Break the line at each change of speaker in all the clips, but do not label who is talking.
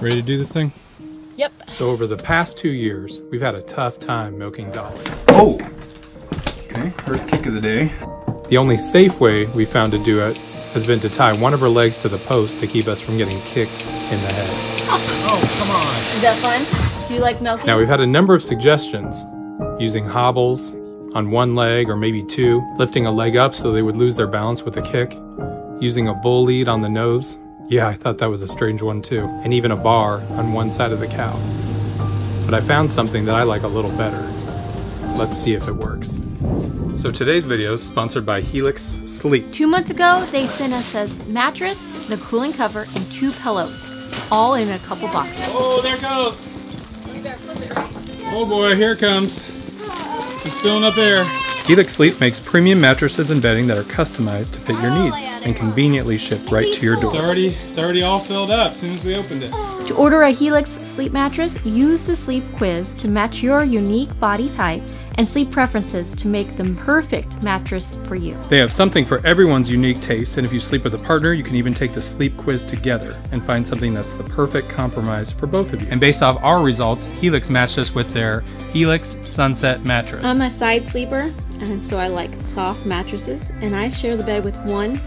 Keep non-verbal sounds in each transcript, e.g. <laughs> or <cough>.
Ready to do this thing?
Yep.
So over the past two years, we've had a tough time milking Dolly.
Oh! Okay, first kick of the day.
The only safe way we found to do it has been to tie one of her legs to the post to keep us from getting kicked in the head.
Oh, come on.
Is that fun? Do you like milking?
Now we've had a number of suggestions using hobbles on one leg or maybe two, lifting a leg up so they would lose their balance with a kick, using a bull lead on the nose. Yeah, I thought that was a strange one too, and even a bar on one side of the cow. But I found something that I like a little better. Let's see if it works. So today's video is sponsored by Helix Sleep.
Two months ago, they sent us a mattress, the cooling cover, and two pillows, all in a couple boxes.
Oh, there it goes. Oh boy, here it comes. It's filling up air. Helix Sleep makes premium mattresses and bedding that are customized to fit your oh, needs and conveniently shipped right to your door. It's already, it's already all filled up as soon as we opened it.
To order a Helix sleep mattress, use the sleep quiz to match your unique body type and sleep preferences to make the perfect mattress for you.
They have something for everyone's unique taste, and if you sleep with a partner, you can even take the sleep quiz together and find something that's the perfect compromise for both of you. And based off our results, Helix matched us with their Helix Sunset mattress.
I'm a side sleeper, and so I like soft mattresses, and I share the bed with one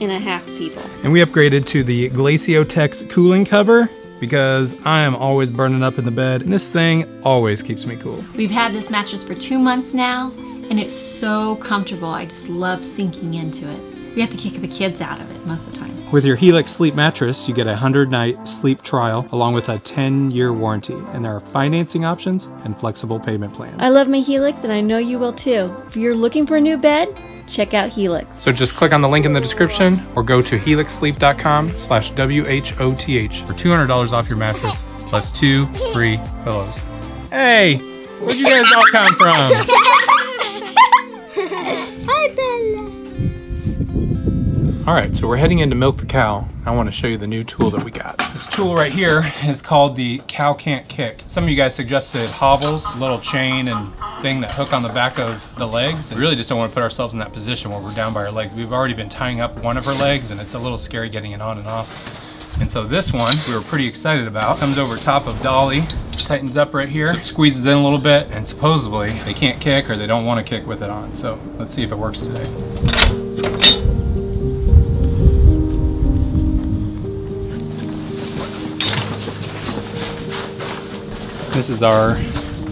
and a half people.
And we upgraded to the Glaciotex cooling cover because I am always burning up in the bed, and this thing always keeps me cool.
We've had this mattress for two months now, and it's so comfortable. I just love sinking into it. We have to kick the kids out of it most of the time.
With your Helix sleep mattress, you get a 100 night sleep trial along with a 10 year warranty, and there are financing options and flexible payment plans.
I love my Helix, and I know you will too. If you're looking for a new bed, check out Helix.
So just click on the link in the description or go to helixsleep.com slash WHOTH for $200 off your mattress plus two free pillows. Hey, where'd you guys all come from? <laughs> All right, so we're heading in to milk the cow. I want to show you the new tool that we got. This tool right here is called the Kow Kan't Kick. Some of you guys suggested hobbles, a little chain and thing that hook on the back of the legs. We really just don't want to put ourselves in that position where we're down by our legs. We've already been tying up one of her legs and it's a little scary getting it on and off. And so this one we were pretty excited about. Comes over top of Dolly, tightens up right here, squeezes in a little bit, and supposedly they can't kick or they don't want to kick with it on. So let's see if it works today. This is our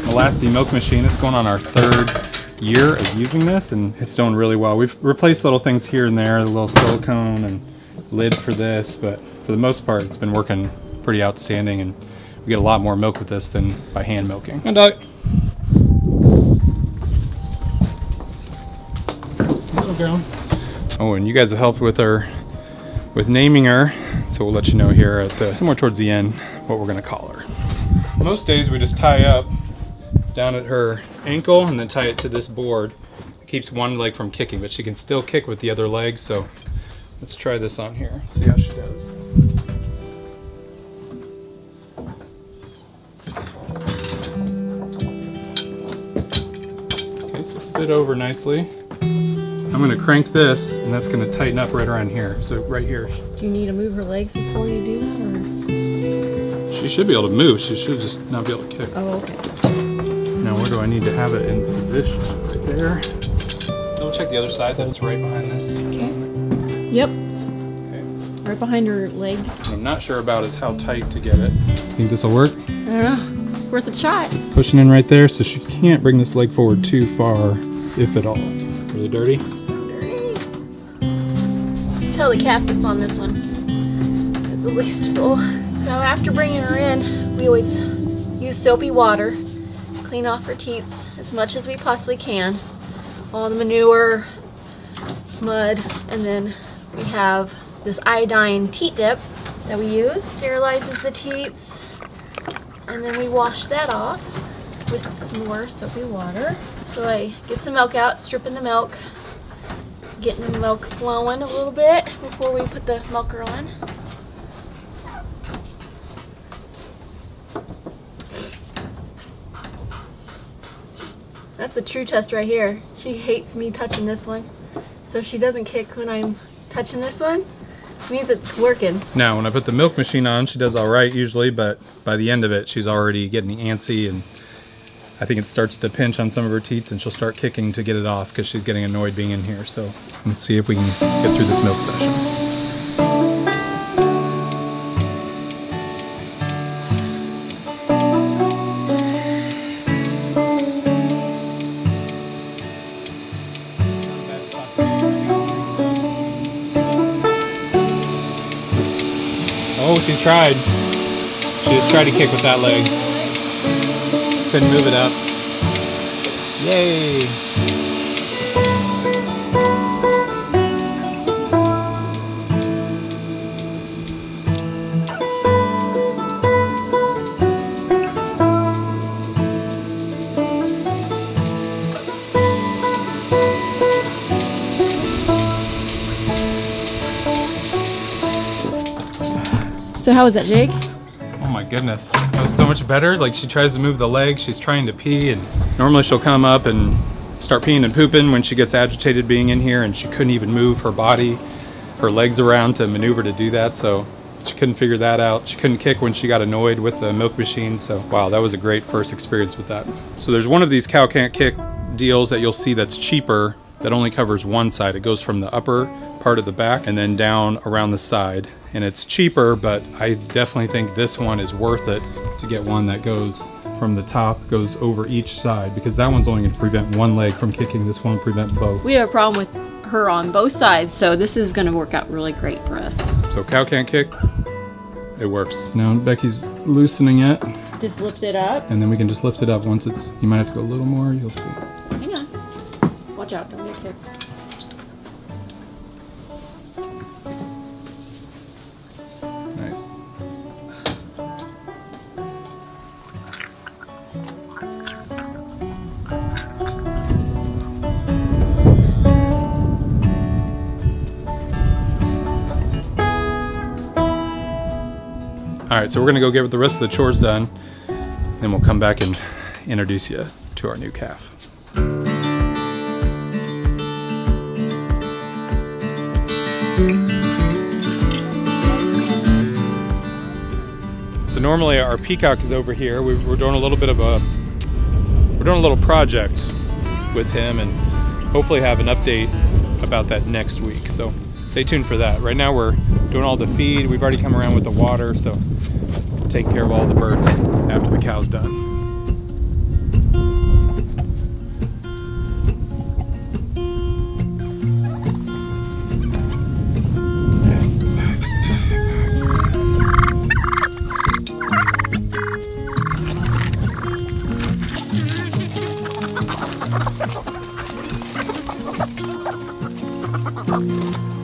Elasti milk machine. It's going on our third year of using this and it's doing really well. We've replaced little things here and there, the little silicone and lid for this, but for the most part it's been working pretty outstanding and we get a lot more milk with this than by hand milking. And dog. Little girl. Oh, and you guys have helped with her, with naming her, so we'll let you know here at the somewhere towards the end what we're gonna call her. Most days we just tie up down at her ankle and then tie it to this board. It keeps one leg from kicking, but she can still kick with the other leg, so let's try this on here, see how she does. Okay, so fit over nicely. I'm gonna crank this and that's gonna tighten up right around here. So right here.
Do you need to move her legs before you do that, or?
She should be able to move, she should just not be able to kick.
Oh, okay.
Now where do I need to have it in position? Right there. Double check the other side that it's right behind this.
Okay. Yep.
Okay.
Right behind her leg.
What I'm not sure about is how tight to get it. Think this will work?
I don't know. Worth a shot.
It's pushing in right there so she can't bring this leg forward too far, if at all. Really dirty?
So dirty. Tell the cat that's on this one. It's the least full. So after bringing her in, we always use soapy water, clean off her teats as much as we possibly can. All the manure, mud, and then we have this iodine teat dip that we use. Sterilizes the teats. And then we wash that off with some more soapy water. So I get some milk out, stripping the milk, getting the milk flowing a little bit before we put the milker on. That's a true test right here. She hates me touching this one. So if she doesn't kick when I'm touching this one, means it's working.
Now, when I put the milk machine on, she does all right usually, but by the end of it, she's already getting antsy and I think it starts to pinch on some of her teats and she'll start kicking to get it off because she's getting annoyed being in here. So let's see if we can get through this milk session. Oh, she tried. She just tried to kick with that leg. Couldn't move it up. Yay!
So how was that, Jake?
Oh my goodness, that was so much better. Like she tries to move the leg, she's trying to pee, and normally she'll come up and start peeing and pooping when she gets agitated being in here, and she couldn't even move her body, her legs around to maneuver to do that. So she couldn't figure that out. She couldn't kick when she got annoyed with the milk machine. So wow, that was a great first experience with that. So there's one of these Kow Kan't Kick deals that you'll see that's cheaper that only covers one side. It goes from the upper part of the back and then down around the side. And it's cheaper, but I definitely think this one is worth it to get one that goes from the top, goes over each side, because that one's only gonna prevent one leg from kicking. This one prevent both.
We have a problem with her on both sides, so this is gonna work out really great for us.
So Kow Kan't Kick, it works. Now Becky's loosening it,
Just lift it up.
and then we can just lift it up once it's, you might have to go a little more, you'll see.
Hang on. Watch out, don't get kicked.
All right, so we're gonna go get the rest of the chores done, then we'll come back and introduce you to our new calf. So normally our peacock is over here. We- We're doing a little bit of a, we're doing a little project with him and hopefully have an update about that next week. So stay tuned for that. Right now we're doing all the feed. We've already come around with the water, so take care of all the birds after the cow's done. You <laughs>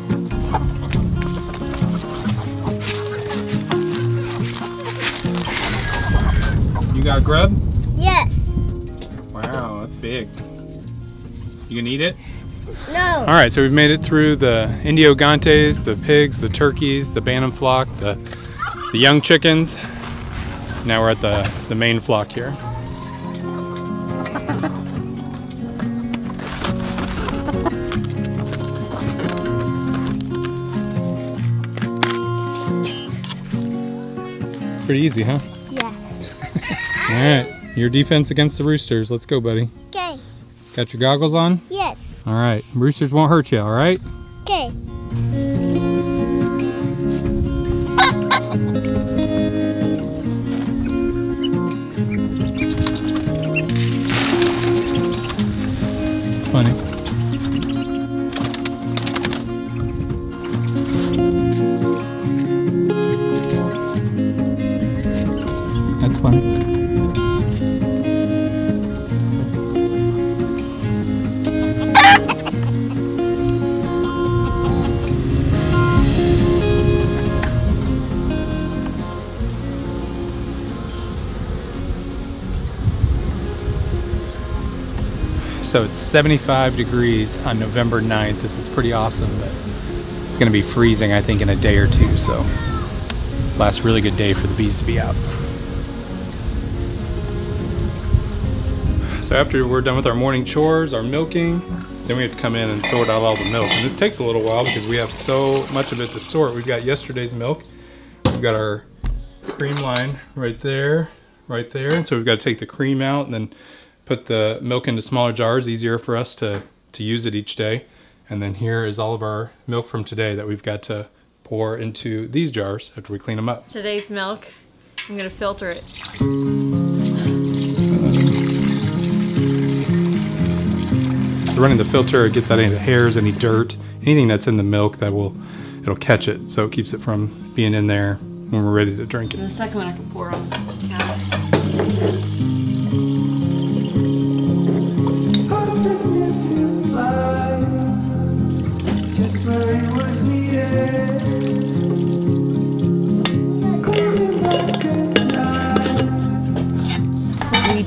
got grub?
Yes.
Wow, that's big. You gonna eat it?
No.
All right, so we've made it through the Indio Gigantes, the pigs, the turkeys, the Bantam flock, the, the young chickens. Now we're at the, the main flock here. <laughs> Pretty easy, huh? All right, your defense against the roosters. Let's go, buddy.
Okay.
Got your goggles on?
Yes.
All right, roosters won't hurt you, all right?
Okay.
It's funny. So it's 75 degrees on November 9th. This is pretty awesome, but it's gonna be freezing, I think, in a day or two. So last really good day for the bees to be out. So after we're done with our morning chores, our milking, Then we have to come in and sort out all the milk. And this takes a little while because we have so much of it to sort. We've got yesterday's milk. We've got our cream line right there, right there. And so we've got to take the cream out and then put the milk into smaller jars, easier for us to, to use it each day. And then here is all of our milk from today that we've got to pour into these jars after we clean them up.
Today's milk, I'm gonna filter it.
So running the filter, it gets out any of the hairs, any dirt, anything that's in the milk that will, it'll catch it. So it keeps it from being in there when we're ready to drink it.
And the second one I can pour on the counter.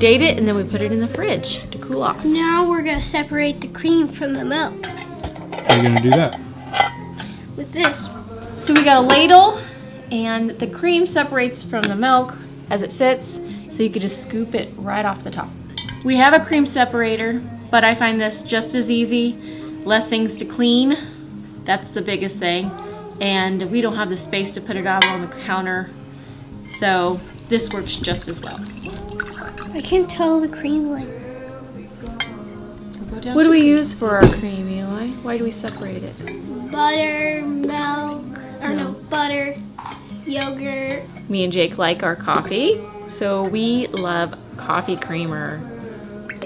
Date it and then we put it in the fridge to cool off.
Now we're gonna separate the cream from the milk
How are you gonna do that?
with this.
So we got a ladle and the cream separates from the milk as it sits so you could just scoop it right off the top. We have a cream separator but I find this just as easy, less things to clean, that's the biggest thing, and we don't have the space to put it out on the counter so this works just as well.
I can't tell the cream like
What do we use for our cream, Eli? Why do we separate it?
butter, milk, or no,
No.
butter, yogurt.
Me and Jake like our coffee, so we love coffee creamer.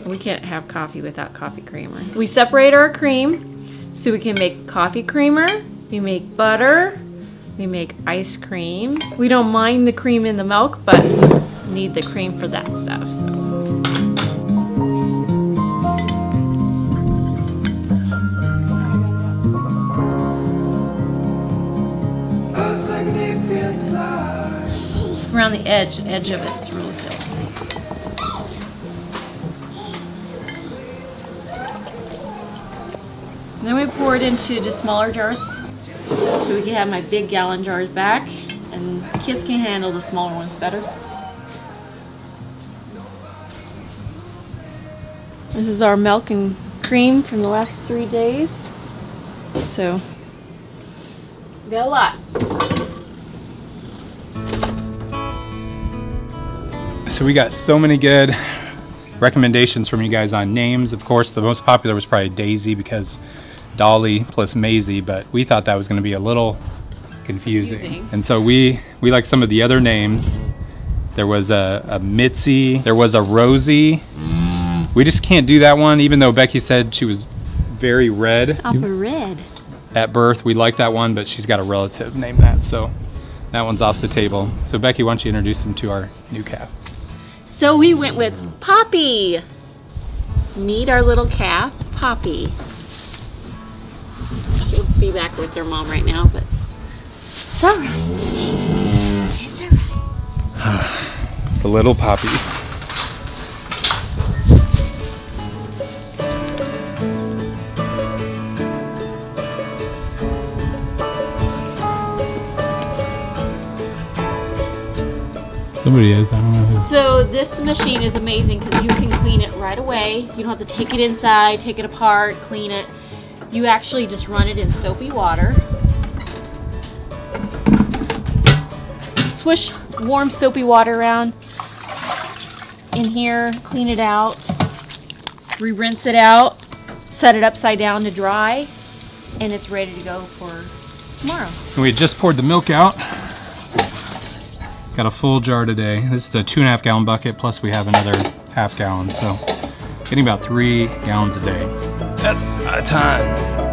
We can't have coffee without coffee creamer. We separate our cream so we can make coffee creamer, we make butter, we make ice cream. We don't mind the cream in the milk, but need the cream for that stuff. So.
A significant life.
Just around the edge, edge of it's really. And then we pour it into just smaller jars so we can have my big gallon jars back and kids can handle the smaller ones better. This is our milk and cream from the last three days. So, we got a lot.
So we got so many good recommendations from you guys on names. Of course, the most popular was probably Daisy because Dolly plus Maisie, but we thought that was going to be a little confusing.
Confusing.
And so we we like some of the other names. There was a, a Mitzi. There was a Rosie. We just can't do that one, even though Becky said she was very red
Alpha red.
at birth. We like that one, but she's got a relative named that, so that one's off the table. So Becky, why don't you introduce them to our new calf?
So we went with Poppy. Meet our little calf, Poppy. She wants to be back with her mom right now, but it's all right. It's all right. <sighs>
It's a little poppy. Somebody is, I don't know who.
So this machine is amazing because you can clean it right away. You don't have to take it inside, take it apart, clean it. You actually just run it in soapy water. Swish warm soapy water around in here, clean it out, re-rinse it out, set it upside down to dry, and it's ready to go for tomorrow.
And we had just poured the milk out. Got a full jar today. This is a two and a half gallon bucket, plus we have another half gallon. So getting about three gallons a day. That's a ton.